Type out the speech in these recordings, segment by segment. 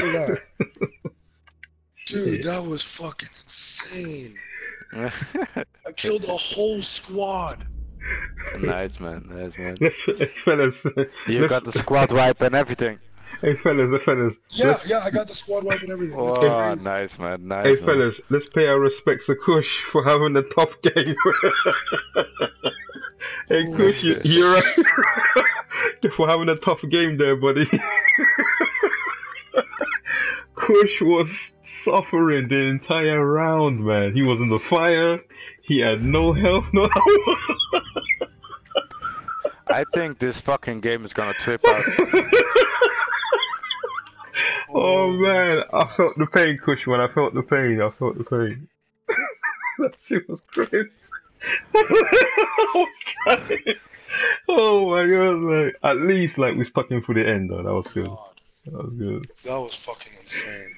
did I? Dude, that was fucking insane. I killed a whole squad. nice man, nice man. Let's, hey, fellas. You let's- got the squad wipe and everything. Hey, fellas, hey, fellas. Yeah, let's- yeah, I got the squad wipe and everything. That's Oh, crazy. nice man, nice. Hey, man. fellas, let's pay our respects to Kush for having the top game. hey, Kush, you, you're right. for having a tough game there, buddy. Kush was suffering the entire round, man. He was in the fire. He had no health, no. I think this fucking game is gonna trip out. oh man, I felt the pain, Kush. When I felt the pain, I felt the pain. that shit was crazy. I was trying. Oh my god, man. At least like we stuck him through the end though. That was good. Oh, That was good. that was fucking insane.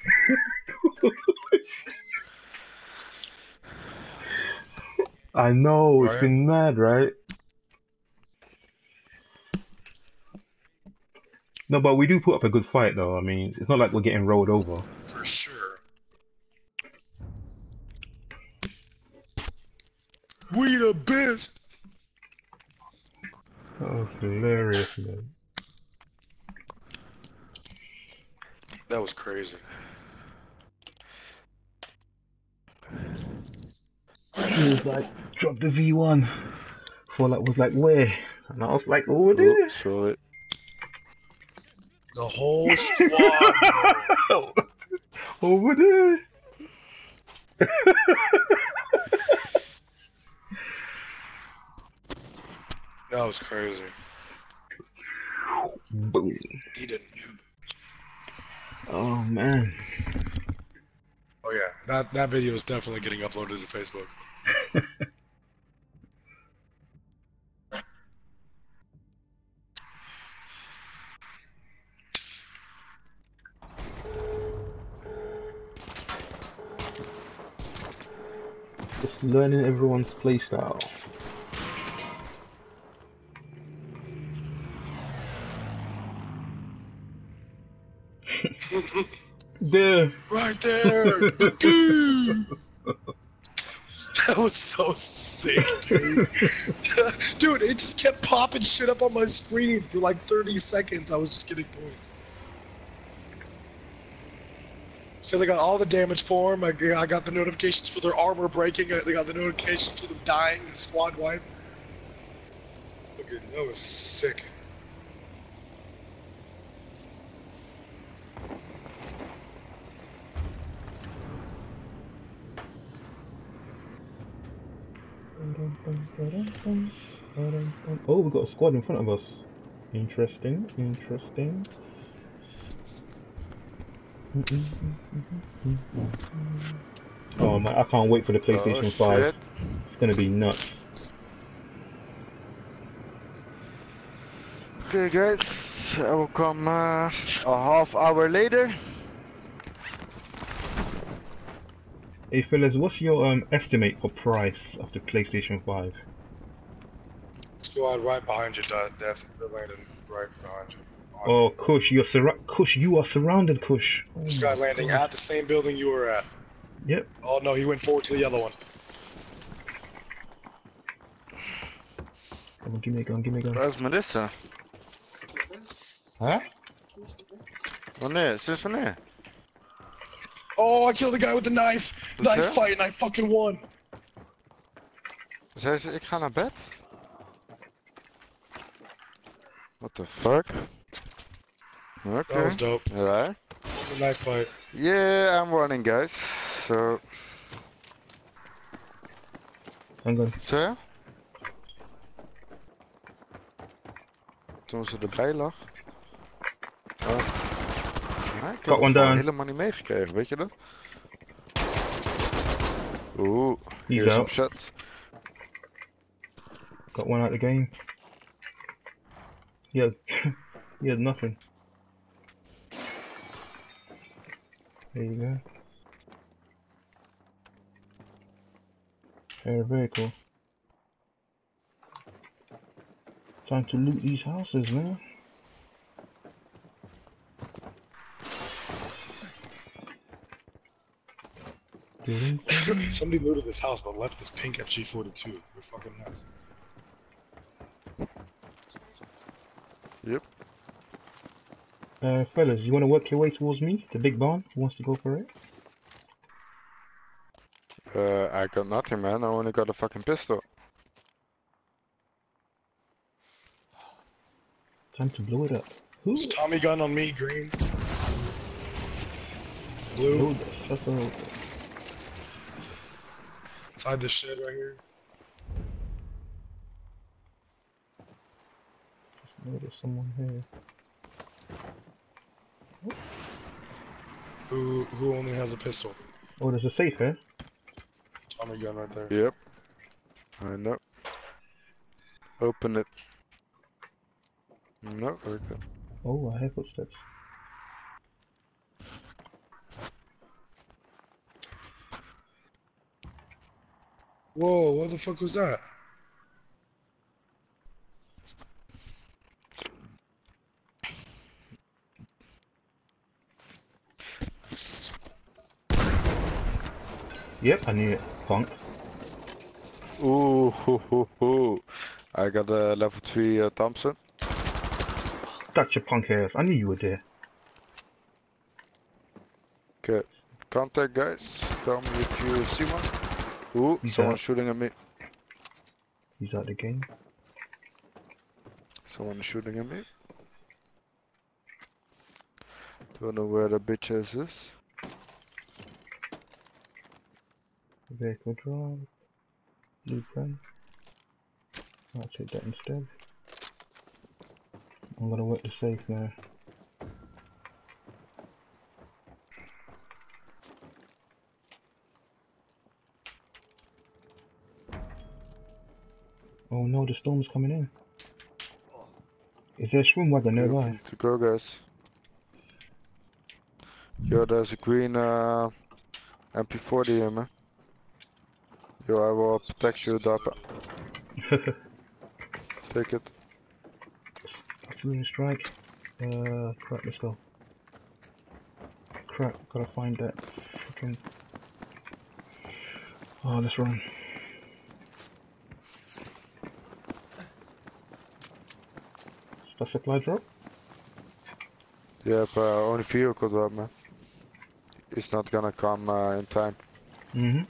I know it's Right. been mad, right? No, but we do put up a good fight though. I mean, it's not like we're getting rolled over. For sure. We the best. That was hilarious, man. That was crazy. He was like, drop the V1. For like was like, where? And I was like, over there. Oh, show it. The whole squad. Oh, over there. that was crazy. Boom. Eat a noob. Oh man. Oh yeah, that that video is definitely getting uploaded to Facebook. Just learning everyone's playstyle. There. Right there. That was so sick, dude. dude, it just kept popping shit up on my screen for like 30 seconds. I was just getting points. Because I got all the damage for them. I, I got the notifications for their armor breaking. I got the notifications for them dying, the squad wipe. Okay, that was sick. Oh, we've got a squad in front of us. Interesting, interesting. Oh man, I can't wait for the PlayStation Oh, 5. shit. It's gonna be nuts. Okay, guys, I will come uh, a half hour later. Hey fellas, what's your um estimate for price of the PlayStation 5? Squad right behind you, Death. Death. They're landing right behind you. Oh, Kush, you're surra- Kush, you are surrounded, Kush. Oh This guy landing God. at the same building you were at. Yep. Oh no, he went forward to the other one. Come on, give me a gun, give me a gun. Where's Melissa? Huh? Wanneer? Sinds wanneer? Oh, I killed the guy with the knife. Knife fight and I fucking won. Zei ze, ik ga naar bed? What the fuck? That Okay. was dope. Alright. The knife fight. Yeah, I'm running, guys. So, I'm going. zo. Toen ze erbij lag. Ik heb Got one down. helemaal niet meegekregen, weet je dat? Oeh, some out. shots. Got one out of the game. He had, he had nothing. There you go. Air vehicle. Time to loot these houses, man. Somebody looted this house but left this pink FG42. You're fucking nuts. Yep. Uh, fellas, you want to work your way towards me, the big barn? Who wants to go for it? Uh, I got nothing, man. I only got a fucking pistol. Time to blow it up. Who? A Tommy gun on me, green. Blue, Blow the sucker up. Inside this shed right here. Oh, there's someone here. Who who only has a pistol? Oh, there's a safe here. Tommy gun right there. Yep. I know. Open it. No, okay. Oh, I hear footsteps. Whoa, what the fuck was that? Yep, I knew it. Punk. Ooh, hoo, hoo, hoo. I got a level 3 uh, Thompson. Got your punk ass. I knew you were there. Okay. Contact, guys. Tell me if you see one. Ooh, He's someone out. shooting at me. He's out the game. Someone is shooting at me. Don't know where the bitch ass is. Vehicle drive. Blue pen. I'll take that instead. I'm gonna work the safe now. Oh no, the storm's coming in. Is there a Schwimmwagen nearby? To go, guys. Yo, there's a green uh, MP40 here, man. Yo, I will protect you, Dapper. Take it. Artillery strike. Uh, crap, let's go. Crap, gotta find that fucking. Oh, let's run. Supply drop? Yeah, but uh, only vehicle drop, man. It's not gonna come uh, in time. Mm-hmm.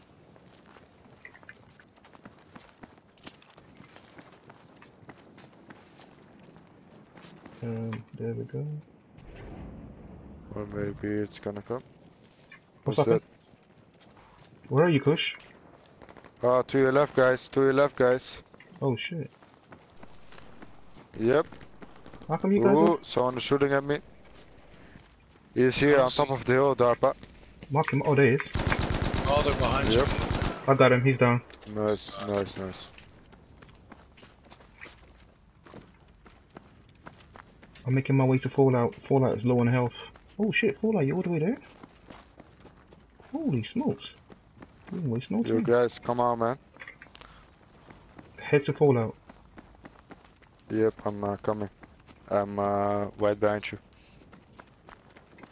Um, there we go. Or maybe it's gonna come. What's that? Where are you, Kush? Oh, to your left, guys. To your left, guys. Oh shit. Yep. How come you guys Ooh, are someone is shooting at me. He's here on top of the hill, Darpa. mark him? Oh, there he is. Oh, they're behind Yep. I got him. He's down. Nice, nice, nice. I'm making my way to Fallout. Fallout is low on health. Oh shit, Fallout, you all the way there? Holy smokes. You didn't waste no You guys, come on, man. Head to Fallout. Yep, I'm uh, coming. I'm uh, right behind you.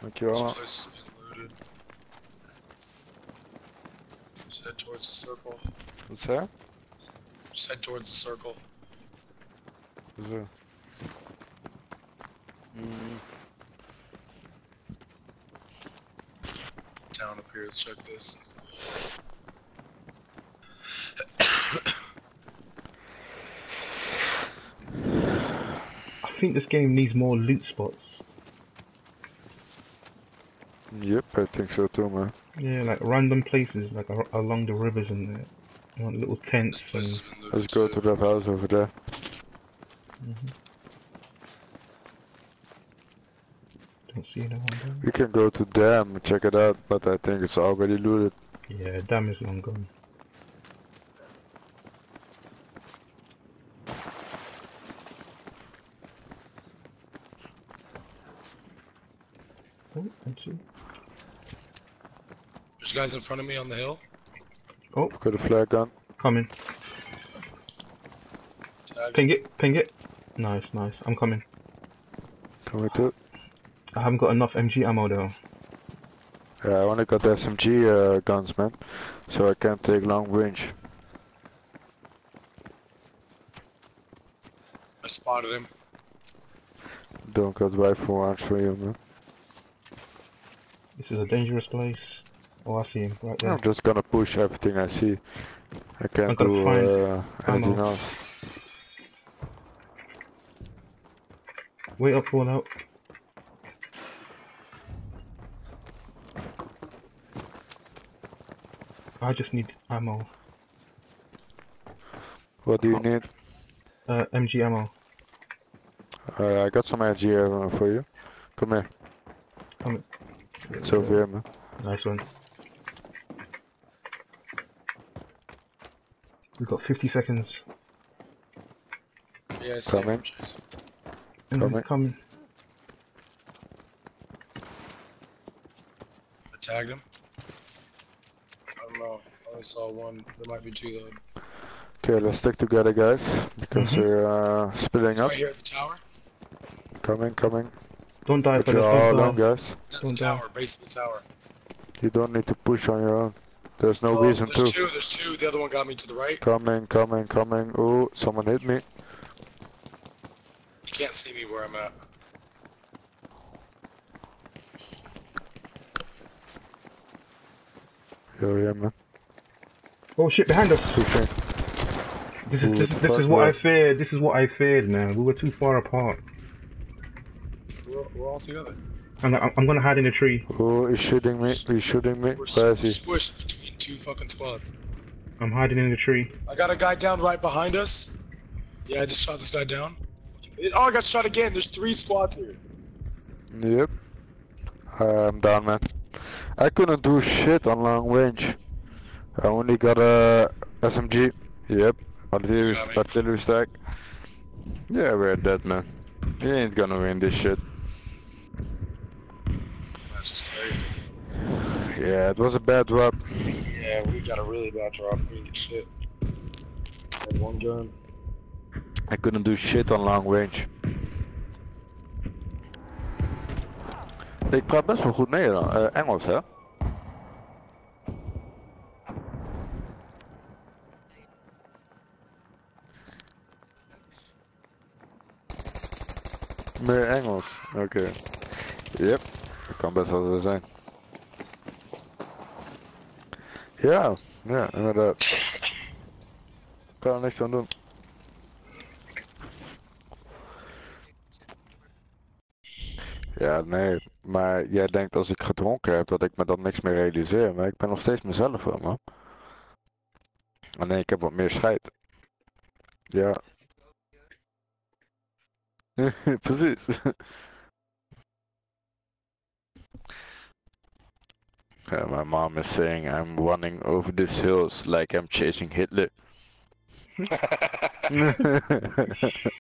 Thank you, This Alma. place has been looted. Just head towards the circle. What's that? Just head towards the circle. What's that? Mm, up here, let's check this. Think this game needs more loot spots. yep, I think so too, man. Yeah, like random places, like ar- along the rivers and there. You know, little tents place has and. Let's go to too. that house over there. Mm-hmm. Don't see anyone there. We can go to Dam, and check it out, but I think it's already looted. Yeah, Dam is long gone. Oh, that's it. There's guys in front of me on the hill. Oh, Got a flag gun. coming. Tag. Ping it, ping it. Nice, nice. I'm coming. Coming to. I haven't got enough MG ammo though. Yeah, I only got the SMG uh, guns, man. So I can't take long range. I spotted him. Don't got rifle rounds for you, man. This is a dangerous place. Oh, I see him right there. I'm just gonna push everything I see. I can't do uh, anything ammo. else. Wait up, Fallout. I just need ammo. What do you need? Uh, MG ammo. Uh, I got some MG ammo for you. Come here. Come It's over here, man. Nice one. We've got 50 seconds. Yeah, I see him. Coming. Mm, Coming. coming. I tagged him. I don't know. I only saw one. There might be two though. Okay, let's stick together, guys, because Mhm. we're uh, splitting It's up. right here at the tower. Coming, coming. Don't die, But fellas. you're all Don't alone, die. guys. It's the die. tower, base of the tower. You don't need to push on your own. There's no Oh, reason there's to. two. There's two. The other one got me to the right. Coming, coming, coming. Oh, someone hit me. You can't see me where I'm at. Yo, yeah, man. Oh shit, behind us! Pushing. This is this, this is what I feared. This is what I feared, man. We were too far apart. We're, we're all together. I'm, I'm I'm gonna hide in a tree. Oh, he's shooting me. He's shooting me. We're Where so is he? between two fucking squads. I'm hiding in a tree. I got a guy down right behind us. Yeah, I just shot this guy down. Oh, I got shot again. There's three squads here. Yep. I'm down, man. I couldn't do shit on long range. I only got a SMG. Yep. Artillery, Got me. artillery stack. Yeah, we're dead, man. You ain't gonna win this shit. That's just crazy. Yeah, it was a bad drop. Yeah, we got a really bad drop. We didn't get shit. Had one gun. I couldn't do shit on long range. Ik praat best wel goed Nederlands, eh, Engels, hè? Meer Engels, oké. Yep, dat kan best wel zo zijn. Ja, ja, inderdaad. Ik kan er niks aan doen. Ja, nee, maar jij denkt als ik gedronken heb dat ik me dan niks meer realiseer, maar ik ben nog steeds mezelf wel, man. Alleen ik heb wat meer scheid. Ja. Precies. Yeah, my mom is saying I'm running over these hills like I'm chasing Hitler.